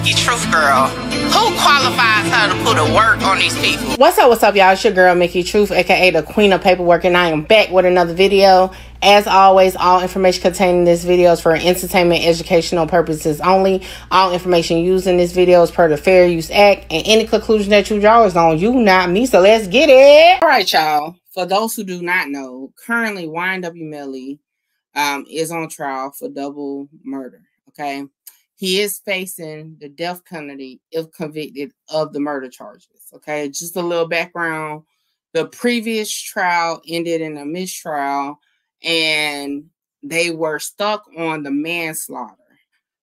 Mickey Truth Girl. Who qualifies her to put a work on these people? What's up, what's up, y'all? It's your girl, Mickey Truth, aka the Queen of Paperwork, and I am back with another video. As always, all information contained in this video is for entertainment educational purposes only. All information used in this video is per the Fair Use Act, and any conclusion that you draw is on you, not me. So let's get it. All right, y'all. For those who do not know, currently YNW Melly um, is on trial for double murder. Okay. He is facing the death penalty if convicted of the murder charges. Okay. Just a little background. The previous trial ended in a mistrial and they were stuck on the manslaughter.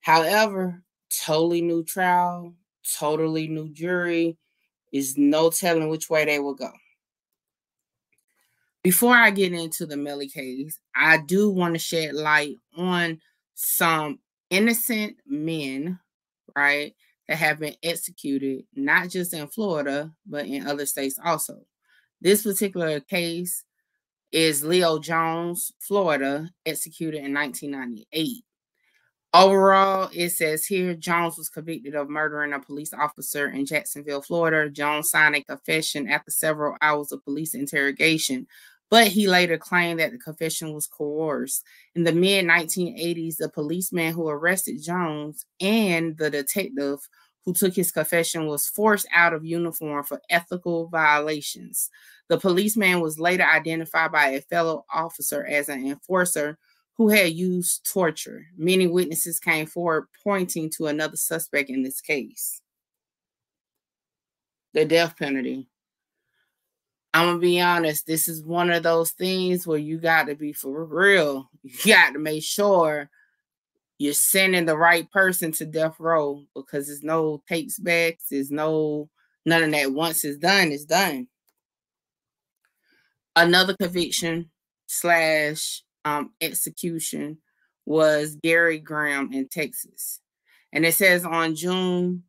However, totally new trial, totally new jury, is no telling which way they will go. Before I get into the Melly case, I do want to shed light on some innocent men, right, that have been executed, not just in Florida, but in other states also. This particular case is Leo Jones, Florida, executed in 1998. Overall, it says here Jones was convicted of murdering a police officer in Jacksonville, Florida. Jones signed a confession after several hours of police interrogation, but he later claimed that the confession was coerced. In the mid 1980s, the policeman who arrested Jones and the detective who took his confession was forced out of uniform for ethical violations. The policeman was later identified by a fellow officer as an enforcer who had used torture. Many witnesses came forward pointing to another suspect in this case. The death penalty. I'm gonna be honest, this is one of those things where you got to be for real. You got to make sure you're sending the right person to death row because there's no takes backs, there's no none of that. Once it's done, it's done. Another conviction slash um, execution was Gary Graham in Texas. And it says on June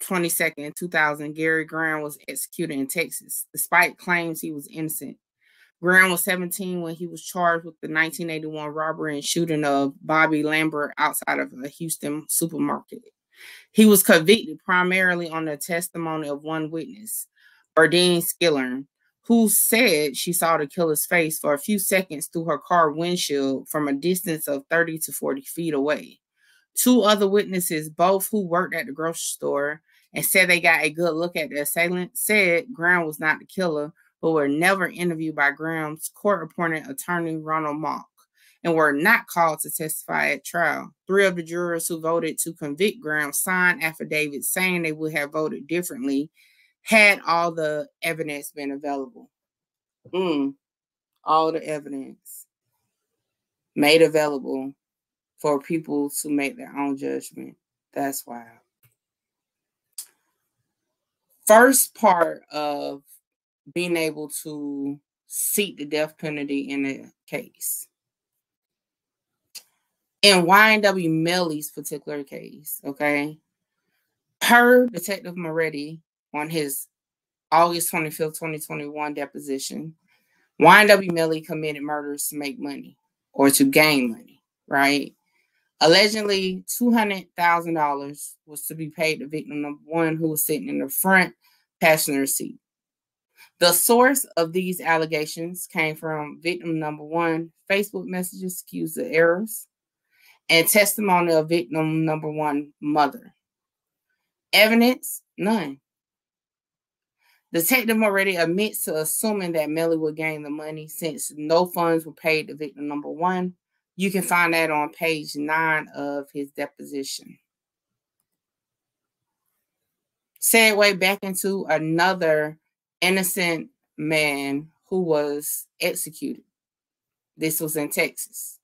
22nd, 2000, Gary Graham was executed in Texas, despite claims he was innocent. Graham was 17 when he was charged with the 1981 robbery and shooting of Bobby Lambert outside of a Houston supermarket. He was convicted primarily on the testimony of one witness, Berdine Skillern, who said she saw the killer's face for a few seconds through her car windshield from a distance of 30 to 40 feet away. Two other witnesses, both who worked at the grocery store and said they got a good look at the assailant, said Graham was not the killer, but were never interviewed by Graham's court appointed attorney, Ronald Mock, and were not called to testify at trial. Three of the jurors who voted to convict Graham signed affidavits saying they would have voted differently had all the evidence been available. Mm, all the evidence made available for people to make their own judgment. That's wild. First part of being able to seek the death penalty in a case. In YNW Melly's particular case, okay, per Detective Moretti on his August 25th, 2021 deposition, YNW Melly committed murders to make money or to gain money, right? Allegedly, $200,000 was to be paid to victim number one who was sitting in the front passenger seat. The source of these allegations came from victim number one Facebook messages accused of errors and testimony of victim number one mother. Evidence none. Detective Moretti admits to assuming that Melly would gain the money since no funds were paid to victim number one. You can find that on page nine of his deposition. Segue back into another innocent man who was executed. This was in Texas.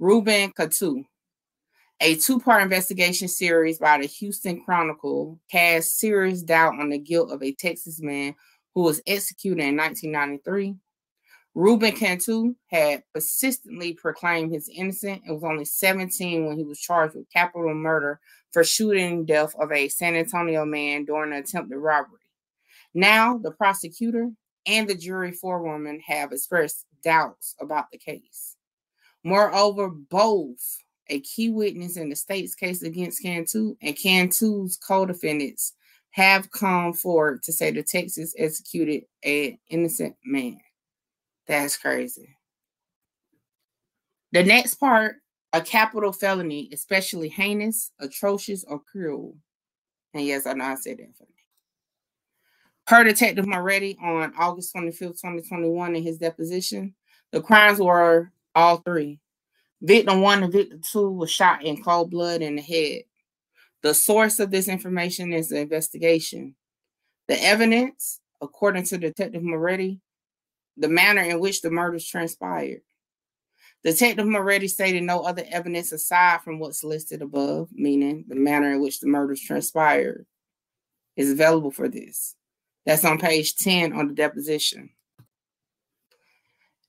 Ruben Cantu. A two part investigation series by the Houston Chronicle cast serious doubt on the guilt of a Texas man who was executed in 1993. Ruben Cantu had persistently proclaimed his innocence and was only 17 when he was charged with capital murder for shooting death of a San Antonio man during an attempted robbery. Now, the prosecutor and the jury forewoman have expressed doubts about the case. Moreover, both a key witness in the state's case against Cantu, and Cantu's co-defendants have come forward to say the Texas executed an innocent man. That's crazy. The next part, a capital felony, especially heinous, atrocious, or cruel. And yes, I know I said that for me. Per Detective Moretti on August 25th, 2021, in his deposition, the crimes were all three. Victim one and victim two was shot in cold blood in the head. The source of this information is the investigation. The evidence, according to Detective Moretti, the manner in which the murders transpired. Detective Moretti stated no other evidence aside from what's listed above, meaning the manner in which the murders transpired, is available for this. That's on page 10 on the deposition.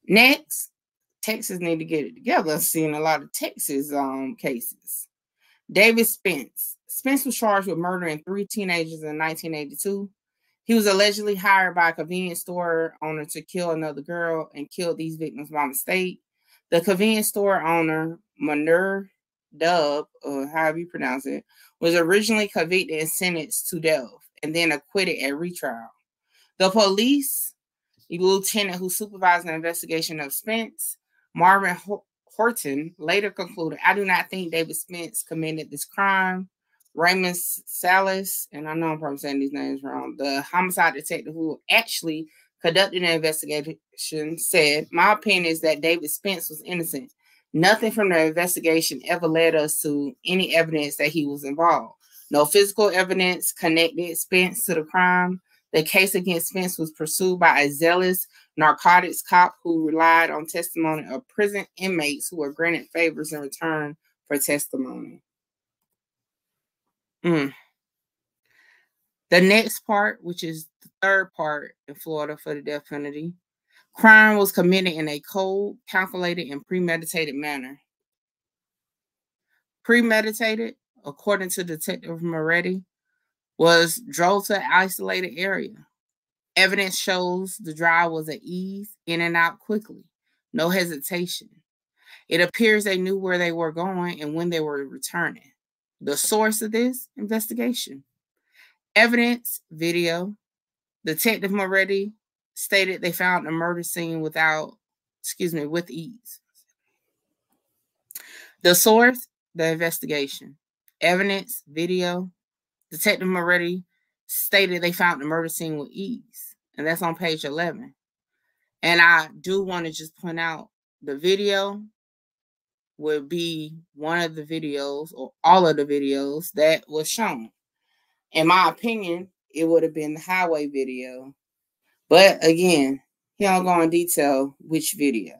Next, Texas need to get it together. I've seen a lot of Texas um, cases. David Spence. Spence was charged with murdering three teenagers in 1982. He was allegedly hired by a convenience store owner to kill another girl and killed these victims by mistake. The convenience store owner, Manur Dub, or however you pronounce it, was originally convicted and sentenced to death and then acquitted at retrial. The police lieutenant who supervised the investigation of Spence, Marvin Horton, later concluded, I do not think David Spence committed this crime. Raymond Salas, and I know I'm probably saying these names wrong, the homicide detective who actually conducted an investigation said, My opinion is that David Spence was innocent. Nothing from the investigation ever led us to any evidence that he was involved. No physical evidence connected Spence to the crime. The case against Spence was pursued by a zealous narcotics cop who relied on testimony of prison inmates who were granted favors in return for testimony. Mm. The next part, which is the third part in Florida for the death penalty, crime was committed in a cold, calculated, and premeditated manner. Premeditated according to Detective Moretti, was drove to an isolated area. Evidence shows the drive was at ease, in and out quickly, no hesitation. It appears they knew where they were going and when they were returning. The source of this investigation evidence, video. Detective Moretti stated they found a murder scene without, excuse me, with ease. The source, the investigation evidence, video, Detective Moretti stated they found the murder scene with ease, and that's on page 11. And I do want to just point out the video would be one of the videos or all of the videos that was shown. In my opinion, it would have been the highway video. But again, he don't go in detail which video.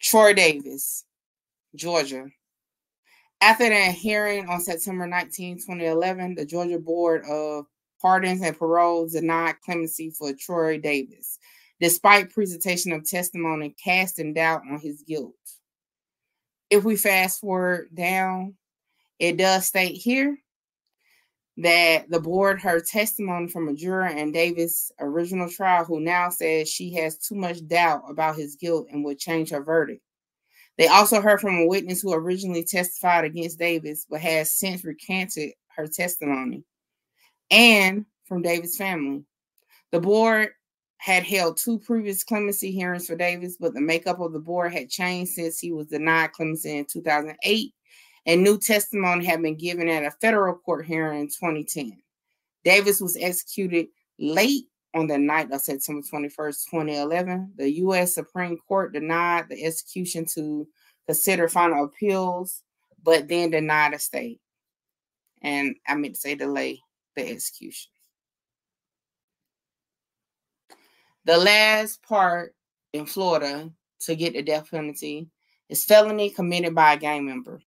Troy Davis, Georgia, after the hearing on September 19, 2011, the Georgia Board of Pardons and Parole denied clemency for Troy Davis, despite presentation of testimony casting doubt on his guilt. If we fast forward down, it does state here that the board heard testimony from a juror in Davis' original trial who now says she has too much doubt about his guilt and would change her verdict. They also heard from a witness who originally testified against Davis, but has since recanted her testimony, and from Davis' family. The board had held two previous clemency hearings for Davis, but the makeup of the board had changed since he was denied clemency in 2008, and new testimony had been given at a federal court hearing in 2010. Davis was executed late on the night of September 21st, 2011, the U.S. Supreme Court denied the execution to consider final appeals, but then denied a stay. And I meant to say delay the execution. The last part in Florida to get the death penalty is felony committed by a gang member.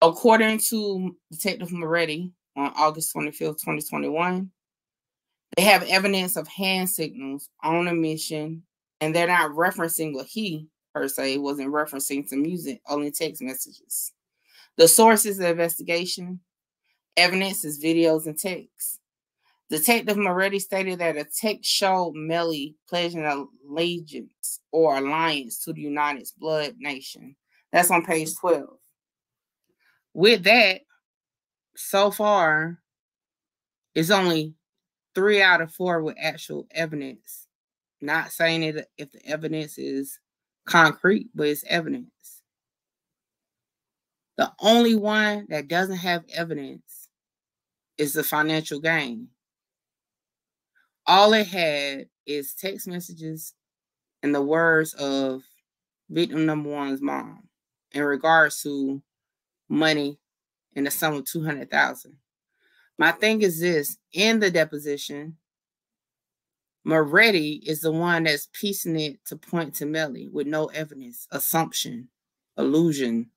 According to Detective Moretti on August 25th, 2021, they have evidence of hand signals on a mission, and they're not referencing what he per se wasn't referencing to music, only text messages. The sources of investigation, evidence is videos and texts. Detective Moretti stated that a text showed Melly pledging allegiance or alliance to the United Blood Nation. That's on page 12. With that, so far, it's only three out of four with actual evidence. Not saying it if the evidence is concrete, but it's evidence. The only one that doesn't have evidence is the financial gain. All it had is text messages and the words of victim number one's mom in regards to money in the sum of 200,000. My thing is this in the deposition, Moretti is the one that's piecing it to point to Melly with no evidence, assumption, illusion.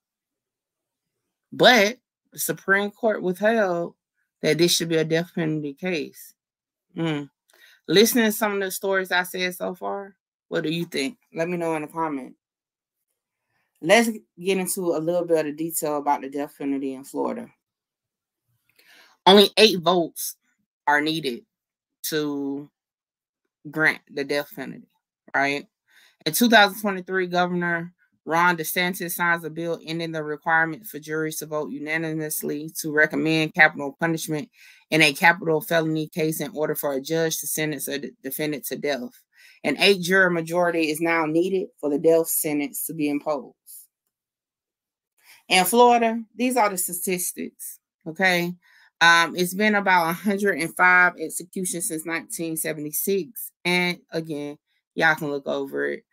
But the Supreme Court withheld that this should be a death penalty case. Mm. Listening to some of the stories I said so far, what do you think? Let me know in the comment. Let's get into a little bit of detail about the death penalty in Florida. Only eight votes are needed to grant the death penalty, right? In 2023, Governor Ron DeSantis signs a bill ending the requirement for juries to vote unanimously to recommend capital punishment in a capital felony case in order for a judge to sentence a defendant to death. An eight juror majority is now needed for the death sentence to be imposed. In Florida, these are the statistics. Okay. Um, it's been about 105 executions since 1976. And again, y'all can look over it.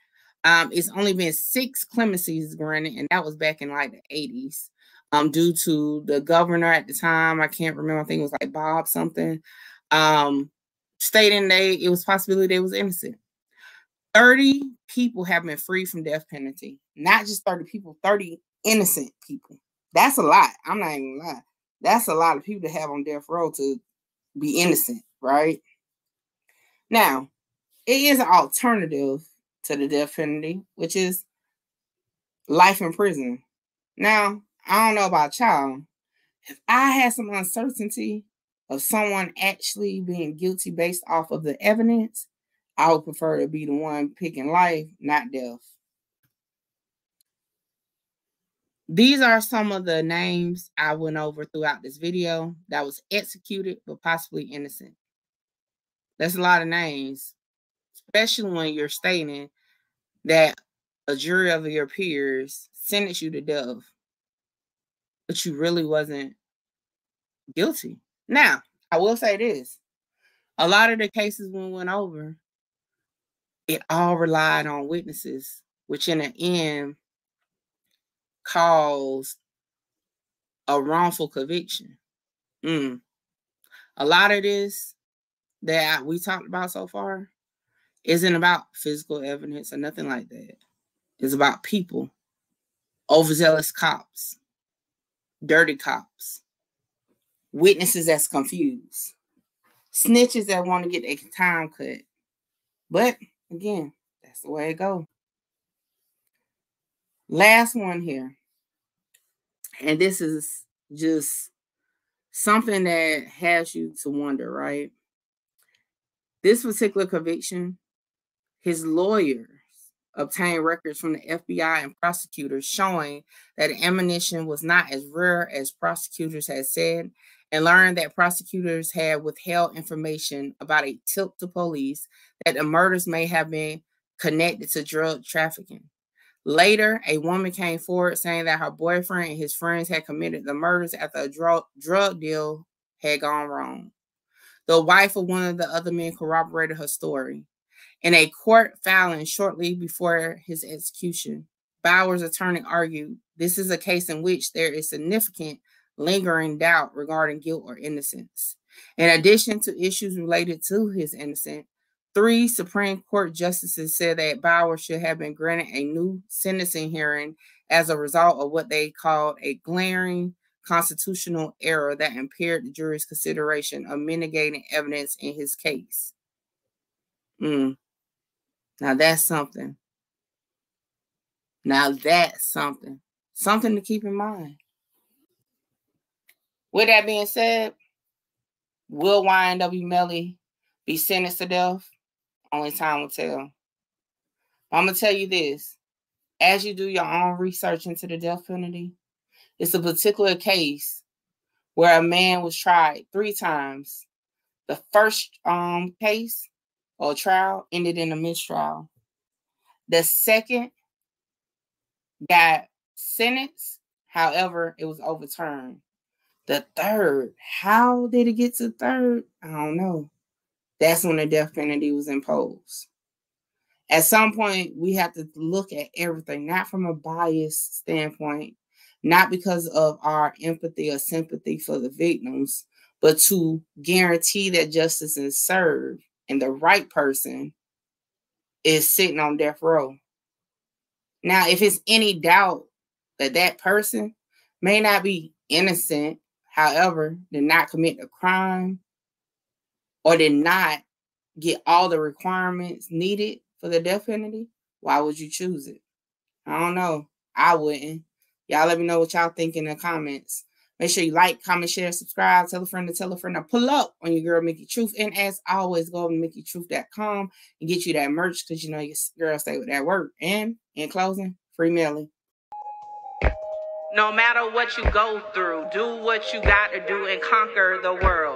Um, it's only been six clemencies granted, and that was back in like the 80s. Um, due to the governor at the time, I can't remember, I think it was like Bob something, um, stating they it was possibility they was innocent. 30 people have been free from death penalty. Not just 30 people, 30 innocent people. That's a lot. I'm not even lie. That's a lot of people to have on death row to be innocent, right? Now, it is an alternative to the death penalty, which is life in prison. Now, I don't know about y'all. If I had some uncertainty of someone actually being guilty based off of the evidence, I would prefer to be the one picking life, not death. These are some of the names I went over throughout this video that was executed but possibly innocent. That's a lot of names, especially when you're stating that a jury of your peers sentenced you to death, but you really wasn't guilty. Now, I will say this a lot of the cases we went over, it all relied on witnesses, which in the end caused a wrongful conviction. Mm. A lot of this that we talked about so far isn't about physical evidence or nothing like that. It's about people, overzealous cops, dirty cops, witnesses that's confused, snitches that want to get their time cut. But again, that's the way it goes. Last one here. And this is just something that has you to wonder, right? This particular conviction, his lawyers obtained records from the FBI and prosecutors showing that ammunition was not as rare as prosecutors had said, and learned that prosecutors had withheld information about a tip to police that the murders may have been connected to drug trafficking. Later, a woman came forward saying that her boyfriend and his friends had committed the murders after a drug, drug deal had gone wrong. The wife of one of the other men corroborated her story. In a court filing shortly before his execution, Bauer's attorney argued this is a case in which there is significant lingering doubt regarding guilt or innocence. In addition to issues related to his innocence, Three Supreme Court justices said that Bauer should have been granted a new sentencing hearing as a result of what they called a glaring constitutional error that impaired the jury's consideration of mitigating evidence in his case. Mm. Now that's something. Now that's something. Something to keep in mind. With that being said, Will YNW Melly be sentenced to death? Only time will tell. I'm gonna tell you this: as you do your own research into the death penalty, it's a particular case where a man was tried three times. The first um case or trial ended in a mistrial. The second got sentenced, however, it was overturned. The third, how did it get to third? I don't know. That's when the death penalty was imposed. At some point, we have to look at everything, not from a biased standpoint, not because of our empathy or sympathy for the victims, but to guarantee that justice is served and the right person is sitting on death row. Now, if it's any doubt that that person may not be innocent, however, did not commit a crime or did not get all the requirements needed for the death penalty, why would you choose it? I don't know. I wouldn't. Y'all let me know what y'all think in the comments. Make sure you like, comment, share, subscribe, tell a friend to tell a friend to pull up on your girl Mickey Truth. And as always, go to MickeyTruth.com and get you that merch because you know your girl stay with that work. And in closing, free Melly. No matter what you go through, do what you got to do and conquer the world.